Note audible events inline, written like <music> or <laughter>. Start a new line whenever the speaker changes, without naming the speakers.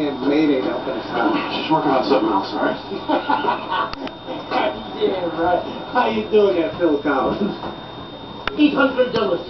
She's working on something else, all right? <laughs>
yeah, right. How you doing there, Phil Collins?
Eight hundred dollars.